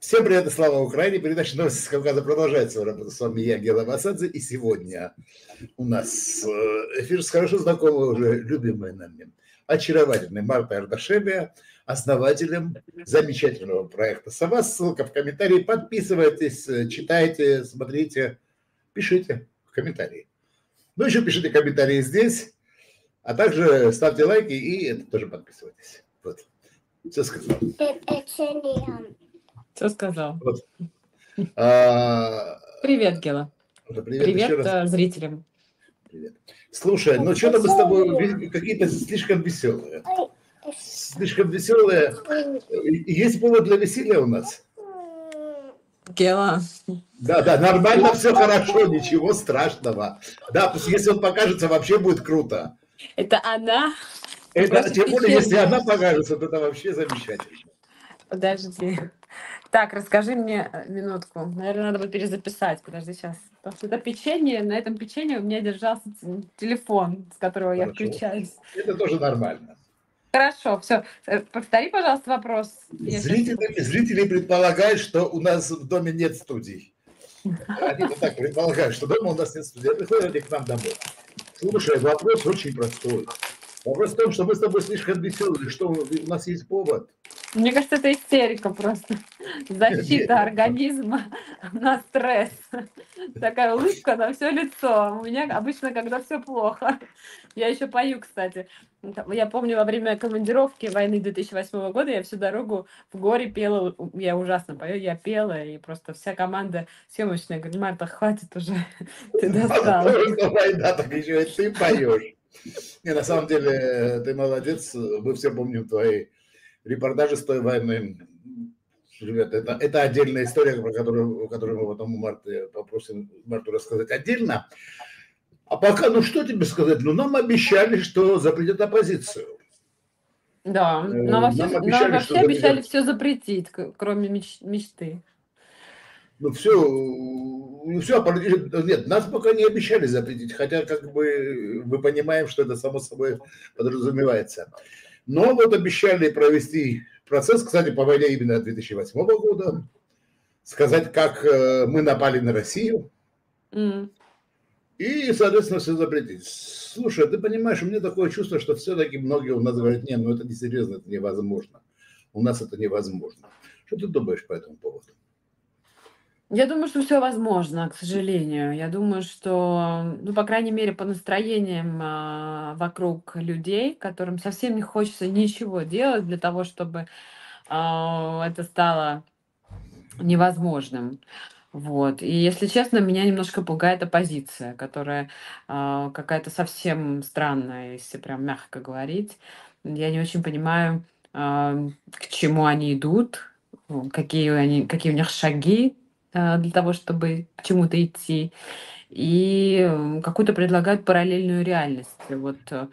Всем привет и слава Украине. Передача «Новости с Кавказа» продолжается. С вами я, Гела Масадзе. И сегодня у нас э, эфир с хорошо знакомой уже, любимой нами, очаровательной Мартой Ардашевия, основателем замечательного проекта «Сова». Ссылка в комментарии. Подписывайтесь, э, читайте, смотрите, пишите в комментарии. Ну, еще пишите комментарии здесь, а также ставьте лайки и тоже подписывайтесь. Вот. Все сказал. Все сказал. Вот. А... Привет, Гела. Привет, Привет э, зрителям. Привет. Слушай, ну что-то мы с тобой какие-то слишком веселые. Слишком веселые. Есть повод для веселья у нас? Гела. Да, да, нормально все хорошо, ничего страшного. Да, если он покажется, вообще будет круто. Это она? Это, тем более, если она покажется, то это вообще замечательно. Подожди. Так, расскажи мне э, минутку. Наверное, надо будет перезаписать. Подожди сейчас. Потому что это печенье, на этом печенье у меня держался телефон, с которого Хорошо. я включаюсь. Это тоже нормально. Хорошо, все. Э, повтори, пожалуйста, вопрос. Зрители, зрители предполагают, что у нас в доме нет студий. Они вот так предполагают, что дома у нас нет студии. Приходят они к нам домой. Слушай, вопрос очень простой. Вопрос в том, что мы с тобой слишком веселые, что у нас есть повод. Мне кажется, это истерика просто. Защита организма на стресс. Такая улыбка на все лицо. У меня обычно, когда все плохо. Я еще пою, кстати. Я помню, во время командировки войны 2008 года я всю дорогу в горе пела. Я ужасно пою, я пела, и просто вся команда съемочная говорит, Марта, хватит уже, ты достала. Война, так еще и ты поешь. Не, на самом деле, ты молодец. Мы все помним твои репортажи с той войны. Ребята, это, это отдельная история, про которую, которую мы потом у Марты попросим Марту рассказать отдельно. А пока, ну что тебе сказать? Ну, нам обещали, что запретят оппозицию. Да, э, вообще, нам обещали, но вообще обещали все запретить, кроме меч, мечты. Ну все, все, нет, нас пока не обещали запретить, хотя как бы мы понимаем, что это само собой подразумевается. Но вот обещали провести процесс, кстати, по войне именно 2008 года, сказать, как э, мы напали на Россию. Mm. И, соответственно, все запретить. Слушай, ты понимаешь, у меня такое чувство, что все-таки многие у нас говорят, нет, ну это несерьезно, это невозможно. У нас это невозможно. Что ты думаешь по этому поводу? Я думаю, что все возможно, к сожалению. Я думаю, что, ну, по крайней мере, по настроениям а, вокруг людей, которым совсем не хочется ничего делать для того, чтобы а, это стало невозможным. Вот. И, если честно, меня немножко пугает оппозиция, которая а, какая-то совсем странная, если прям мягко говорить. Я не очень понимаю, а, к чему они идут, какие, они, какие у них шаги для того, чтобы к чему-то идти, и какую-то предлагают параллельную реальность. Вот э,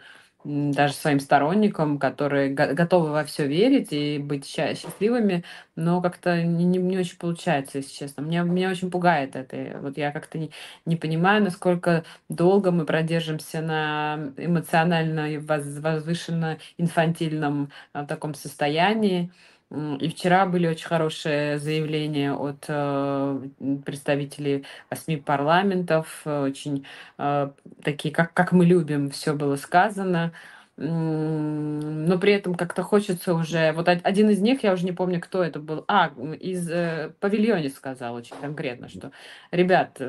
даже своим сторонникам, которые готовы во все верить и быть счастливыми, но как-то не, не, не очень получается, если честно. Меня, меня очень пугает это. Вот я как-то не, не понимаю, насколько долго мы продержимся на эмоционально возвышенно инфантильном а, таком состоянии. И вчера были очень хорошие заявления от э, представителей восьми парламентов, э, очень э, такие, как, как мы любим, все было сказано. Но при этом как-то хочется уже... Вот один из них, я уже не помню, кто это был. А, из э, павильоне сказал очень конкретно, что, ребят,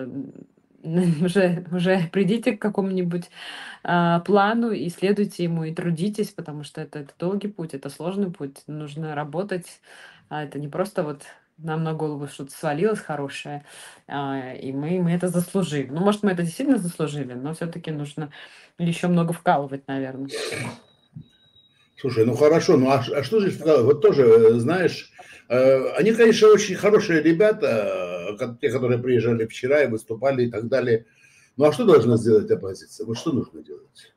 уже, уже придите к какому-нибудь а, плану и следуйте ему и трудитесь, потому что это, это долгий путь, это сложный путь, нужно работать, а это не просто вот нам на голову что-то свалилось хорошее, а, и мы, мы это заслужили. Ну, может, мы это действительно заслужили, но все-таки нужно еще много вкалывать, наверное. Слушай, ну хорошо, ну а, а что же? Вот тоже, э, знаешь, э, они, конечно, очень хорошие ребята, те, которые приезжали вчера и выступали и так далее. Ну а что должна сделать оппозиция? Вот что нужно делать?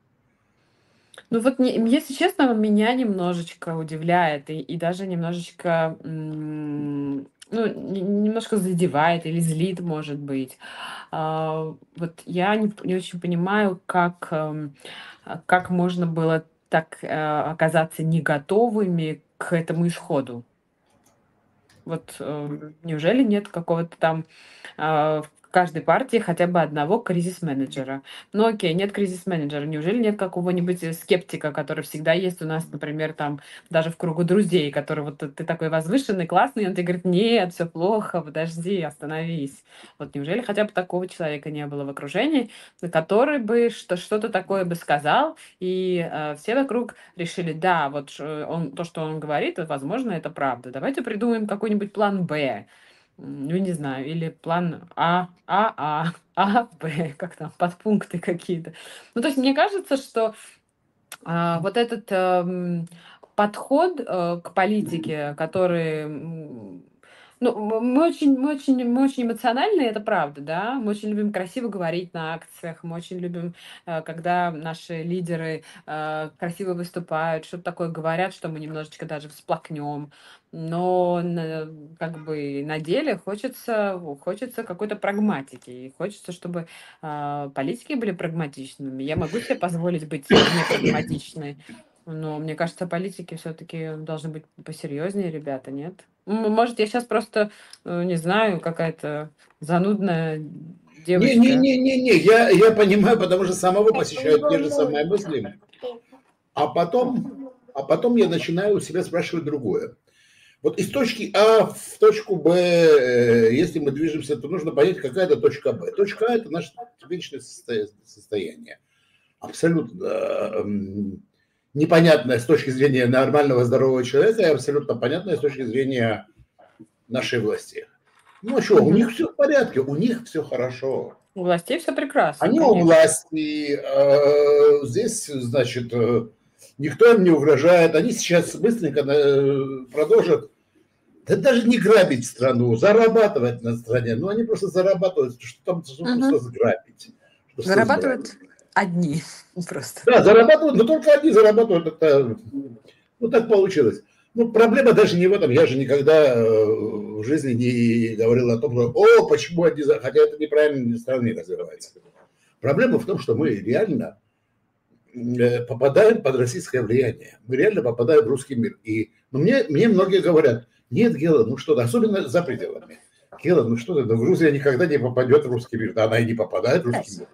Ну вот, если честно, меня немножечко удивляет и, и даже немножечко, ну, немножко задевает или злит, может быть. А, вот я не, не очень понимаю, как, эм, как можно было так э, оказаться не готовыми к этому исходу. Вот э, неужели нет какого-то там э, каждой партии хотя бы одного кризис-менеджера. Ну окей, нет кризис-менеджера. Неужели нет какого-нибудь э, скептика, который всегда есть у нас, например, там даже в кругу друзей, который вот ты такой возвышенный, классный, и он тебе говорит, нет, все плохо, подожди, остановись. Вот неужели хотя бы такого человека не было в окружении, который бы что- что-то такое бы сказал, и э, все вокруг решили, да, вот он, то, что он говорит, возможно, это правда. Давайте придумаем какой-нибудь план «Б» ну, не знаю, или план А, А, А, А, Б, как там, подпункты какие-то. Ну, то есть мне кажется, что а, вот этот эм, подход э, к политике, который ну, мы очень, мы очень, мы очень эмоциональны, это правда, да. Мы очень любим красиво говорить на акциях, мы очень любим, э, когда наши лидеры э, красиво выступают, что-то такое говорят, что мы немножечко даже всплакнем. Но как бы на деле хочется, хочется какой-то прагматики, и хочется, чтобы э, политики были прагматичными. Я могу себе позволить быть не прагматичной, но мне кажется, политики все-таки должны быть посерьезнее, ребята, нет? Может, я сейчас просто, э, не знаю, какая-то занудная девочка. Не-не-не-не, я, я понимаю, потому что самого посещают те же самые мысли. А потом, а потом я начинаю у себя спрашивать другое. Вот из точки А в точку Б, э, если мы движемся, то нужно понять, какая это точка Б. Точка А – это наше типичное состояние. Абсолютно непонятное с точки зрения нормального здорового человека и абсолютно понятное с точки зрения нашей власти. Ну что, у них все в порядке, у них все хорошо. У властей все прекрасно. Они конечно. у власти, э, здесь, значит, э, никто им не угрожает, они сейчас быстренько э, продолжат, да даже не грабить страну, зарабатывать на стране, ну они просто зарабатывают, что там угу. грабить. Зарабатывают одни просто. Да, зарабатывают, но только одни зарабатывают. Это, ну, так получилось. Ну, проблема даже не в этом. Я же никогда э, в жизни не говорил о том, что, о, почему одни, хотя это неправильно страны развивается. Проблема в том, что мы реально э, попадаем под российское влияние. Мы реально попадаем в русский мир. И ну, мне, мне многие говорят, нет, Гела, ну что-то, особенно за пределами. Гела, ну что-то, ну, Грузия никогда не попадет в русский мир. Да, она и не попадает в русский мир.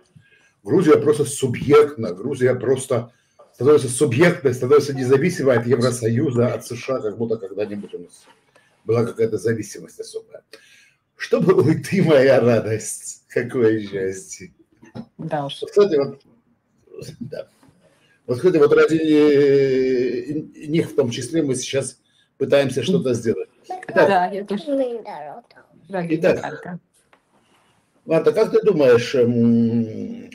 Грузия просто субъектна, Грузия просто становится субъектной, становится независимой от Евросоюза, от США, как будто когда-нибудь у нас была какая-то зависимость особая. Что было бы ты, моя радость, какое счастье. Да уж. Кстати, вот, да. Вот, кстати, вот ради э, них в том числе мы сейчас пытаемся что-то сделать. Итак, да, я тоже. Итак, Марта, как ты думаешь, эм,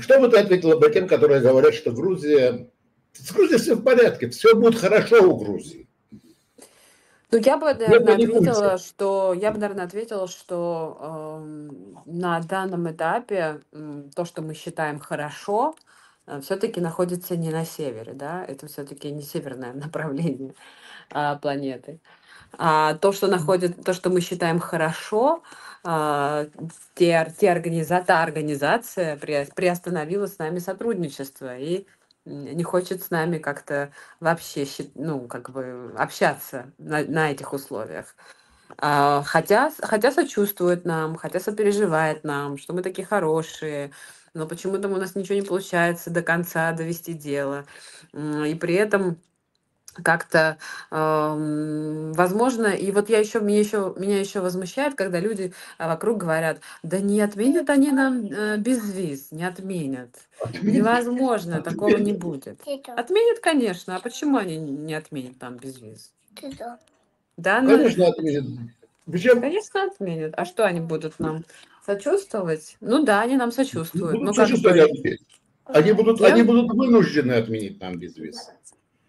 что бы ты ответила бы тем, которые говорят, что Грузия... С Грузией все в порядке, все будет хорошо у Грузии. Ну, я бы, наверное, ответила, что я бы, наверное, ответила, что э, на данном этапе э, то, что мы считаем хорошо, э, все-таки находится не на севере, да, это все-таки не северное направление э, планеты. А то, что находит, то, что мы считаем хорошо, а, те, те организа, та организация при, приостановила с нами сотрудничество и не хочет с нами как-то вообще ну, как бы общаться на, на этих условиях. А, хотя, хотя сочувствует нам, хотя сопереживает нам, что мы такие хорошие, но почему-то у нас ничего не получается до конца довести дело. И при этом как-то э, возможно и вот я еще меня еще меня еще возмущает когда люди а, вокруг говорят да не отменят они нам э, без виз не отменят невозможно такого не будет. Отменят конечно а почему они не отменят там без виз да ну конечно отменят. Причем... конечно отменят. А что они будут нам сочувствовать? Ну да они нам сочувствуют. Ну, как бы... они будут Я... они будут вынуждены отменить нам без виз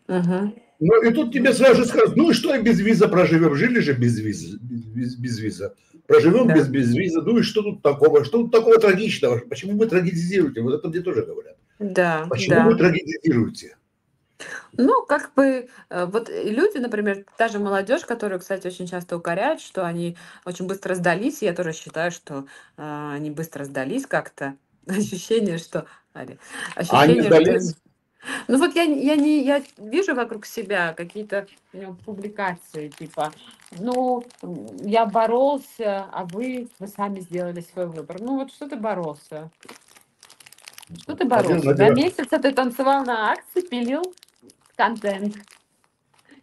Угу. Ну и тут тебе сразу же скажут, ну и что без виза проживем? Жили же без виза. Без, без виза. Проживем да. без, без виза. Ну и что тут такого? Что тут такого трагичного? Почему вы трагедизируете? Вот это мне тоже говорят. Да. Почему да. вы трагедизируете? Ну, как бы, э, вот люди, например, та же молодежь, которую, кстати, очень часто укоряют, что они очень быстро сдались, я тоже считаю, что э, они быстро сдались как-то. Ощущение, что... Ощущение, они сдались? Что Ну вот я, я не я вижу вокруг себя какие-то ну, публикации типа, ну я боролся, а вы вы сами сделали свой выбор. Ну вот что ты боролся? Что ты боролся? Два месяца ты танцевал на акции, пилил контент.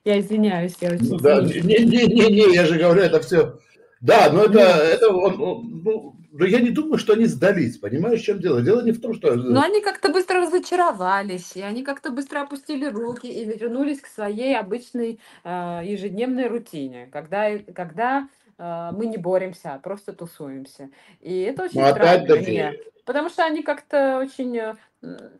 Я извиняюсь, я очень ну, да, не, не, не, не, я же говорю, это все. Да, но это, это он, он, ну, но я не думаю, что они сдались, понимаешь, в чем дело? Дело не в том, что... Но они как-то быстро разочаровались, и они как-то быстро опустили руки и вернулись к своей обычной э, ежедневной рутине, когда, когда э, мы не боремся, а просто тусуемся. И это очень ну, странно мне, потому что они как-то очень... Э,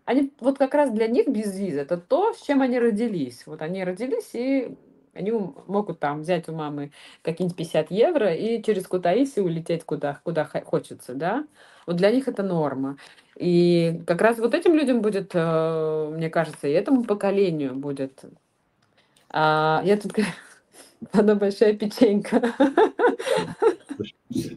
они, вот как раз для них без виз это то, с чем они родились. Вот они родились и они могут там взять у мамы какие-нибудь 50 евро и через Кутаиси улететь куда, куда хочется, да. Вот для них это норма. И как раз вот этим людям будет, э, мне кажется, и этому поколению будет. А, я тут одна большая печенька.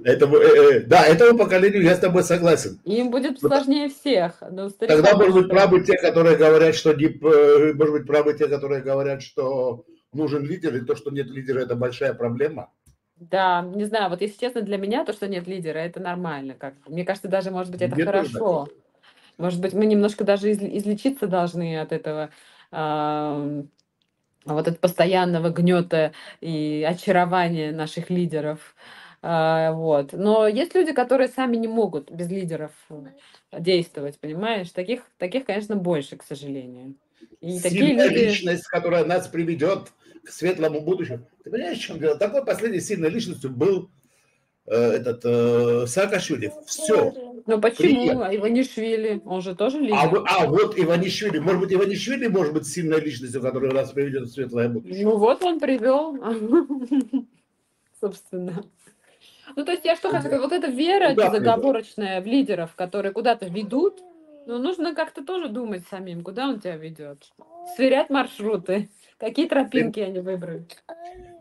Этому, э, э, да, этому поколению я с тобой согласен. Им будет сложнее всех. Но Тогда, может быть, правы те, которые говорят, что не, э, может быть, правы те, которые говорят, что нужен лидер, и то, что нет лидера, это большая проблема. Да, не знаю, вот если честно, для меня то, что нет лидера, это нормально. Как мне кажется, даже, может быть, это Мне хорошо. Может быть, мы немножко даже из, излечиться должны от этого э, вот от постоянного гнета и очарования наших лидеров. Э, вот. Но есть люди, которые сами не могут без лидеров действовать, понимаешь? Таких, таких, конечно, больше, к сожалению. И Сильная люди... личность, которая нас приведет к светлому будущему. Ты понимаешь, чем дело? Такой последней сильной личностью был э, этот э, Саакашвили. Все. Ну почему? Приятно. А Иванишвили, он же тоже лидер. А, а вот Иванишвили. Может быть, Иванишвили может быть сильной личностью, которая нас приведет в светлое будущее. Ну вот он привел. Собственно. Ну, то есть я что хочу сказать, вот эта вера безоговорочная в лидеров, которые куда-то ведут, ну, нужно как-то тоже думать самим, куда он тебя ведет. Сверять маршруты. Какие тропинки ты, они выбрали?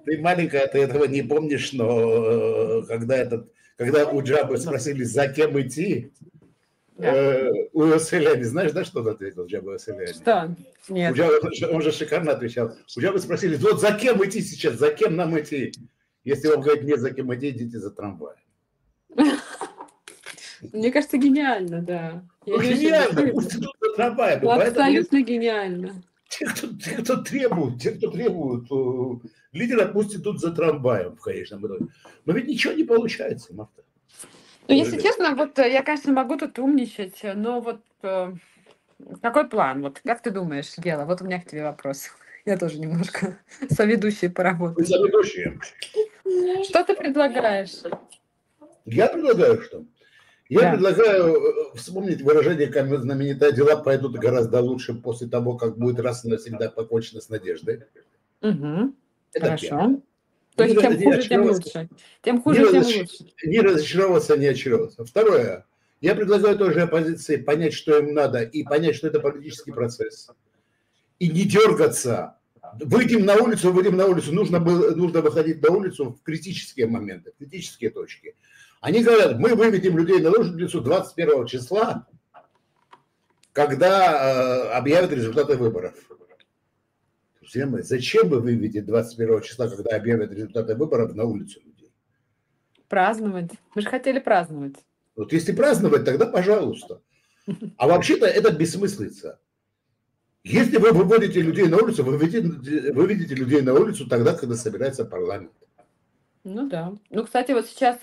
Ты маленькая, ты этого не помнишь, но э, когда, этот, когда у Джабы спросили, за кем идти, да. э, у Иоселяни, знаешь, да, что он ответил Джаба Иоселяни? Что? Нет. У Джаба, он же шикарно отвечал. У Джабы спросили, вот за кем идти сейчас, за кем нам идти? Если он говорит, нет, за кем идти, идите за трамваем. Мне кажется, гениально, да. Ну, гениально, пусть идут за трамваем. Ну, абсолютно гениально те, кто, те, кто требуют, те, кто требуют, э, лидера пусть идут за трамваем в конечном итоге. Но ведь ничего не получается, Марта. Ну, если честно, вот э, я, конечно, могу тут умничать, но вот э, какой план? Вот как ты думаешь, Гела? Вот у меня к тебе вопрос. Я тоже немножко соведущая поработаю. Соведущая. Что ты предлагаешь? Я предлагаю что? Я да. предлагаю э, вспомнить выражение знаменитое «дела пойдут гораздо лучше после того, как будет раз и навсегда покончено с надеждой». Угу. Это Хорошо. Первое. То есть тем хуже, тем лучше. Тем хуже, не тем лучше. Не разочароваться, не очароваться. Второе. Я предлагаю тоже оппозиции понять, что им надо, и понять, что это политический процесс. И не дергаться. Выйдем на улицу, выйдем на улицу. Нужно, было, нужно выходить на улицу в критические моменты, в критические точки. Они говорят, мы выведем людей на улицу 21 числа, когда э, объявят результаты выборов. Друзья мои, зачем вы выведете 21 числа, когда объявят результаты выборов на улицу людей? Праздновать. Мы же хотели праздновать. Вот если праздновать, тогда пожалуйста. А вообще-то это бессмыслица. Если вы выводите людей на улицу, вы выведете, выведете людей на улицу тогда, когда собирается парламент. Ну да. Ну, кстати, вот сейчас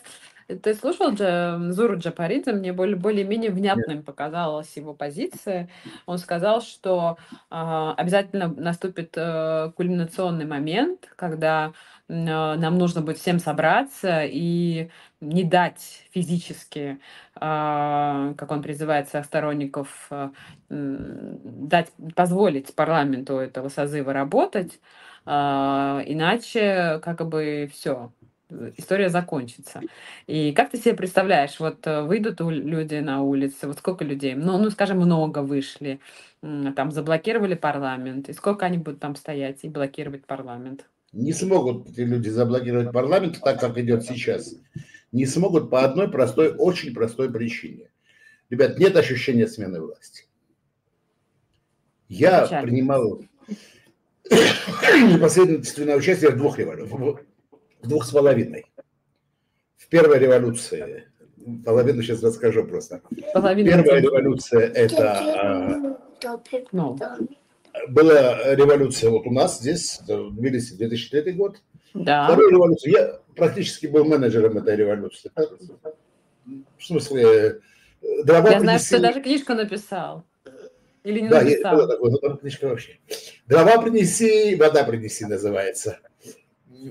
ты слушал же Зуру Джапаридзе? Мне более, более-менее внятным показалась его позиция. Он сказал, что э, обязательно наступит э, кульминационный момент, когда э, нам нужно будет всем собраться и не дать физически, э, как он призывает своих сторонников, э, дать, позволить парламенту этого созыва работать, э, иначе как бы все, история закончится. И как ты себе представляешь, вот э, выйдут люди на улицы, вот сколько людей, ну, ну, скажем, много вышли, там заблокировали парламент, и сколько они будут там стоять и блокировать парламент? Не смогут эти люди заблокировать парламент так, как идет сейчас. Не смогут по одной простой, очень простой причине. Ребят, нет ощущения смены власти. Я Печально. принимал непосредственное участие в двух революциях, двух с половиной. В первой революции, половину сейчас расскажу просто. Половину Первая революция это ну. была революция вот у нас здесь, в Тбилиси, 2003 год. Да. Вторую революцию, я практически был менеджером этой революции. В смысле, дрова Я знаю, что ты даже книжку написал. Или не да, написал? Да, ну, книжка вообще. Дрова принеси, вода принеси называется.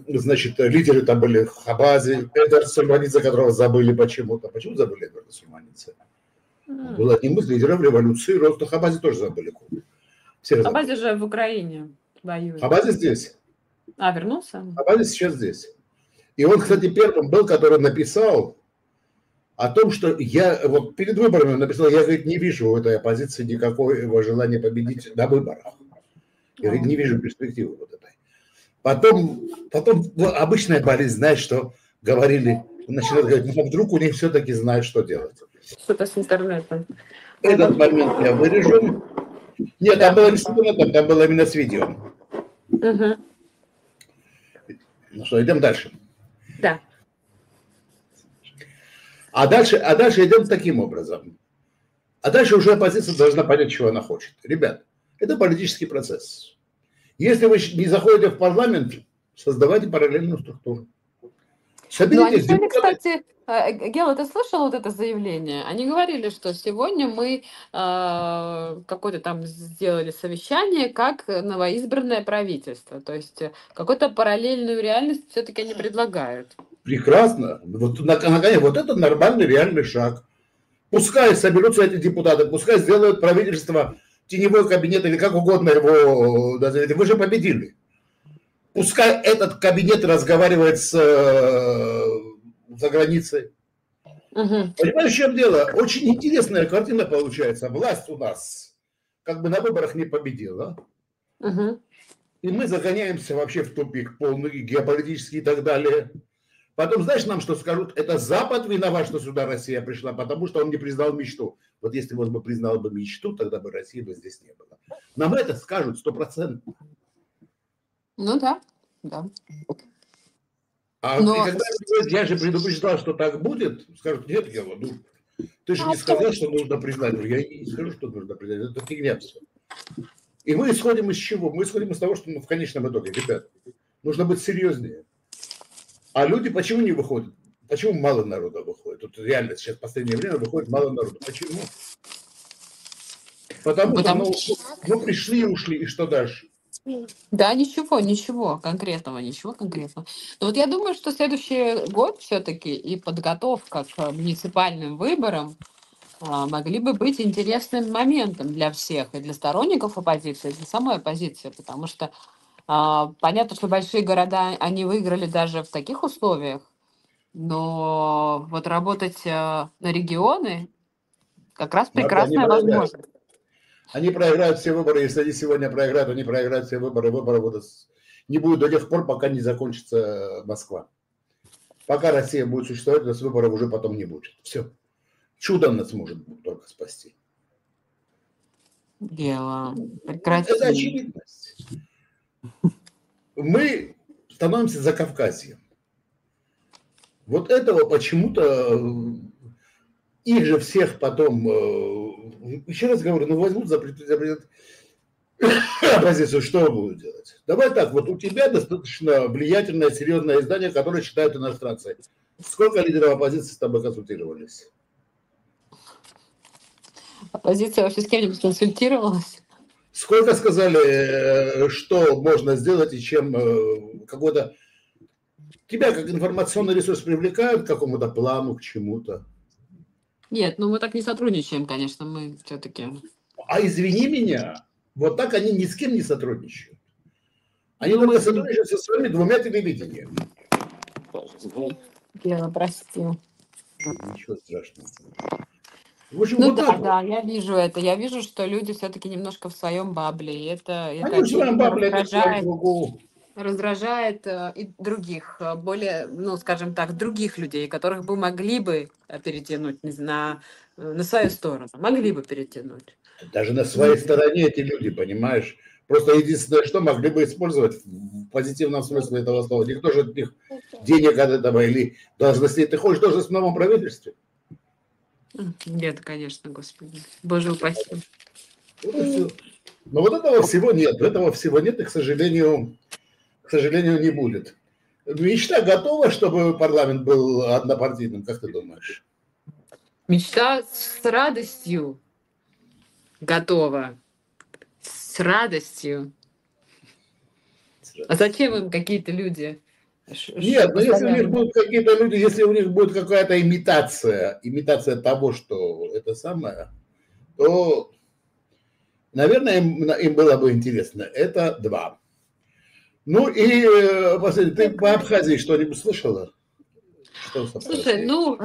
Значит, лидеры там были Хабази, Эдвард Сульманидзе, которого забыли почему-то. Почему забыли Эдварда Сульманидзе? Mm. Был одним из лидеров революции, Роста Хабази тоже забыли. Все Хабази же в Украине воюет. Хабази здесь. А, вернулся? Хабази сейчас здесь. И он, кстати, первым был, который написал о том, что я вот перед выборами написал, я говорит, не вижу в этой оппозиции никакого желания победить на выборах. Я говорит, не вижу перспективы вот. Потом, потом ну, обычная болезнь, знаешь, что говорили, начинают говорить, ну вдруг у них все-таки знают, что делать. Что-то с интернетом. Этот момент я вырежу. Нет, там было не с интернетом, там было именно с видео. Угу. Ну что, идем дальше. Да. А дальше, а дальше идем таким образом. А дальше уже оппозиция должна понять, чего она хочет. Ребят, это политический процесс. Если вы не заходите в парламент, создавайте параллельную структуру. Ну, они кстати, э, Гела, ты слышал вот это заявление? Они говорили, что сегодня мы э, какое-то там сделали совещание как новоизбранное правительство. То есть э, какую-то параллельную реальность все-таки они предлагают. Прекрасно. Вот, наконец, вот это нормальный реальный шаг. Пускай соберутся эти депутаты, пускай сделают правительство, теневой кабинет или как угодно его назовите. Вы же победили. Пускай этот кабинет разговаривает с э, за границей. Угу. Понимаешь, в чем дело? Очень интересная картина получается. Власть у нас как бы на выборах не победила. Угу. И мы загоняемся вообще в тупик полный, геополитический и так далее. Потом, знаешь, нам что скажут? Это Запад виноват, что сюда Россия пришла, потому что он не признал мечту. Вот если бы он бы признал бы мечту, тогда бы России бы здесь не было. Нам это скажут стопроцентно. Ну да, да. А Но... когда я же предупреждал, что так будет, скажут, нет, я ну, ты же а не сказал, что нужно признать. Я не скажу, что нужно признать. Это фигня все. И мы исходим из чего? Мы исходим из того, что ну, в конечном итоге, ребят, нужно быть серьезнее. А люди почему не выходят? Почему мало народа выходит? Тут реально сейчас в последнее время выходит мало народа. Почему? Потому, Потому что ну, ну пришли и ушли, и что дальше? Да, ничего, ничего конкретного, ничего конкретного. Но вот я думаю, что следующий год все-таки и подготовка к муниципальным выборам а, могли бы быть интересным моментом для всех, и для сторонников оппозиции, и для самой оппозиции, потому что понятно, что большие города, они выиграли даже в таких условиях, но вот работать а, на регионы как раз прекрасная они возможность. Они проиграют все выборы, если они сегодня проиграют, они проиграют все выборы, выборы будут не будут до тех пор, пока не закончится Москва. Пока Россия будет существовать, нас выборов уже потом не будет. Все. Чудо нас может только спасти. Дело. Прекрати. Это очевидность мы становимся за Кавказьем. Вот этого почему-то э, их же всех потом, э, еще раз говорю, ну возьмут за оппозицию, что будут делать? Давай так, вот у тебя достаточно влиятельное, серьезное издание, которое читают иностранцы. Сколько лидеров оппозиции с тобой консультировались? Оппозиция вообще с кем-нибудь консультировалась? Сколько сказали, э, что можно сделать и чем э, какой-то... Тебя как информационный ресурс привлекают к какому-то плану, к чему-то? Нет, ну мы так не сотрудничаем, конечно, мы все-таки... А извини меня, вот так они ни с кем не сотрудничают. Они ну, только мы... сотрудничают со своими двумя телевидениями. Дело, прости. Ничего страшного. В общем, ну вот да, так. да, я вижу это. Я вижу, что люди все-таки немножко в своем бабле. И это, это Они в своем бабле, раздражает, раздражает э, и других, э, более, ну, скажем так, других людей, которых бы могли бы э, перетянуть не знаю, на, на свою сторону. Могли бы перетянуть. Даже на своей стороне эти люди, понимаешь? Просто единственное, что могли бы использовать в позитивном смысле этого слова. Никто же от них денег от этого или должностей. Ты хочешь должность в новом правительстве? Нет, конечно, Господи. Боже упаси. Но вот этого всего нет. Этого всего нет, и, к сожалению, к сожалению, не будет. Мечта готова, чтобы парламент был однопартийным, как ты думаешь? Мечта с радостью готова с радостью. А зачем им какие-то люди? Нет, но если у них будут какие-то люди, если у них будет какая-то имитация, имитация того, что это самое, то, наверное, им, им было бы интересно. Это два. Ну и э, последний, ты по Абхазии что-нибудь слышала? Что Слушай, ну,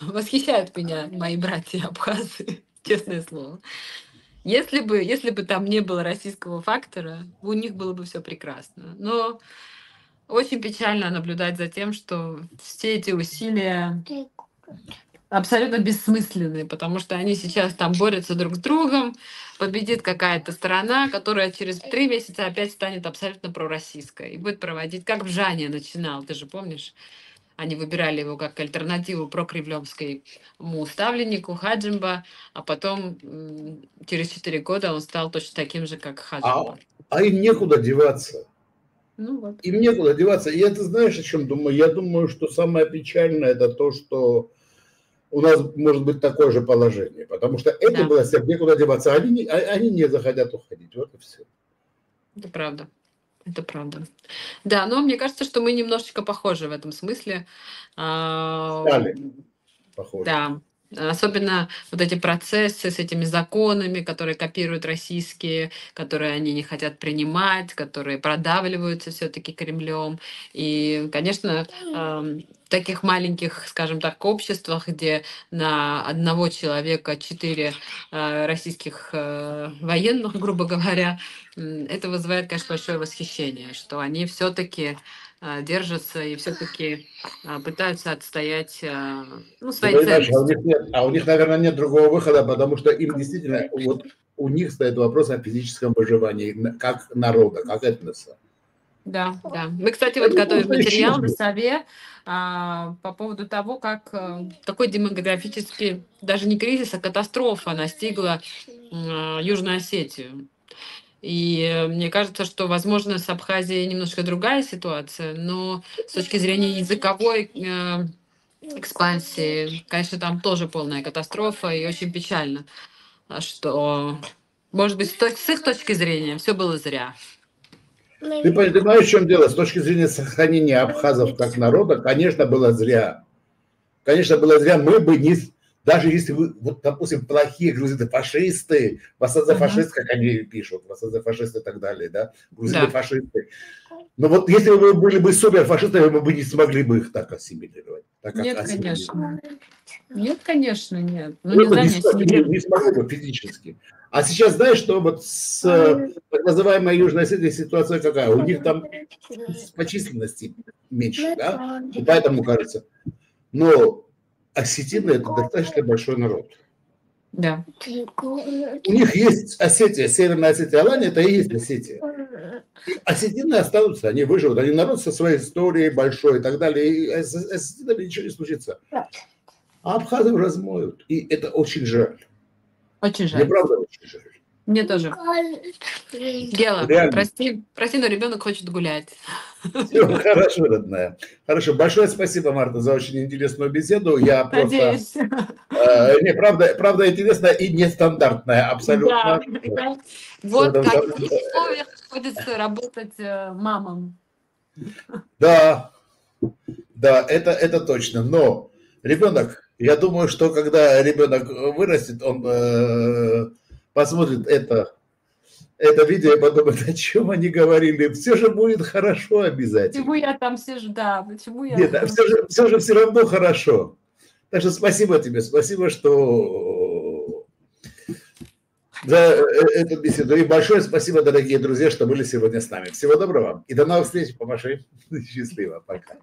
восхищают меня мои братья абхазы, честное слово. Если бы, если бы там не было российского фактора, у них было бы все прекрасно. Но очень печально наблюдать за тем, что все эти усилия абсолютно бессмысленные, потому что они сейчас там борются друг с другом, победит какая-то сторона, которая через три месяца опять станет абсолютно пророссийской и будет проводить, как в Жане начинал, ты же помнишь? Они выбирали его как альтернативу прокремлевскому ставленнику Хаджимба, а потом через четыре года он стал точно таким же, как Хаджимба. А, а им некуда деваться. Ну, вот. Им некуда деваться. И это знаешь, о чем думаю? Я думаю, что самое печальное это то, что у нас может быть такое же положение. Потому что эти да. власти некуда деваться. Они, не, а, они не захотят уходить. Вот и все. Это правда. Это правда. Да, но мне кажется, что мы немножечко похожи в этом смысле. А, Стали похожи. Да. Особенно вот эти процессы с этими законами, которые копируют российские, которые они не хотят принимать, которые продавливаются все-таки Кремлем. И, конечно, в таких маленьких, скажем так, обществах, где на одного человека четыре э, российских э, военных, грубо говоря, это вызывает, конечно, большое восхищение, что они все-таки а, держатся и все-таки а, пытаются отстоять а, ну, свои цели. А у, них нет, а у них, наверное, нет другого выхода, потому что им действительно, вот у них стоит вопрос о физическом выживании, как народа, как этноса. Да, да. Мы, кстати, вот готовим материал на Сове а, по поводу того, как а, такой демографический, даже не кризис, а катастрофа настигла а, Южную Осетию. И мне кажется, что, возможно, с Абхазией немножко другая ситуация, но с точки зрения языковой э, экспансии, конечно, там тоже полная катастрофа и очень печально, что, может быть, с их точки зрения все было зря. Ты понимаешь, в чем дело? С точки зрения сохранения абхазов как народа, конечно, было зря. Конечно, было зря. Мы бы не, даже если вы, вот, допустим, плохие грузины фашисты, как они пишут, фашисты и так далее, да, грузины да. фашисты. Но вот если бы вы были бы супер фашистами, мы бы не смогли бы их так ассимилировать. Так нет, конечно. Нет, конечно, нет. Ну, не, не, смогли, не, не смогли бы физически. А сейчас знаешь, что вот с так называемой Южной Осетией ситуация какая? У них там по численности меньше, да? И поэтому кажется. Но осетины – это достаточно большой народ. Да. У них есть Осетия, Северная Осетия, Алания – это и есть Осетия. И осетины останутся, они выживут, они народ со своей историей большой и так далее. И с осетинами ничего не случится. А абхазов размоют. И это очень жаль. Очень жаль. Мне правда очень жаль. Мне тоже. Гела, Реально. прости, прости, но ребенок хочет гулять. Все, хорошо, родная. Хорошо. Большое спасибо, Марта, за очень интересную беседу. Я просто... Э, не, правда, правда интересная и нестандартная абсолютно. Да. Вот как в условиях приходится работать э, мамам. Да, да, это, это точно. Но ребенок, я думаю, что когда ребенок вырастет, он э, посмотрит это это видео и подумает, о чем они говорили. Все же будет хорошо обязательно. Почему я там сижу, да, почему я... Нет, а все, же, все же все равно хорошо. Так что спасибо тебе, спасибо, что за э, эту беседу. И большое спасибо, дорогие друзья, что были сегодня с нами. Всего доброго и до новых встреч. Помаши. Счастливо. Пока.